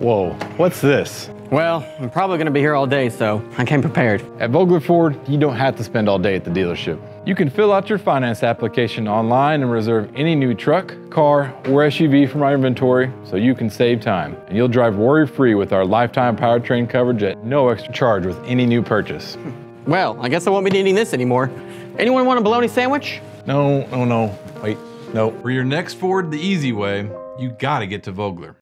Whoa, what's this? Well, I'm probably gonna be here all day, so I came prepared. At Vogler Ford, you don't have to spend all day at the dealership. You can fill out your finance application online and reserve any new truck, car, or SUV from our inventory so you can save time. And you'll drive worry-free with our lifetime powertrain coverage at no extra charge with any new purchase. Well, I guess I won't be needing this anymore. Anyone want a bologna sandwich? No, no, no. Wait, no. For your next Ford the easy way, you gotta get to Vogler.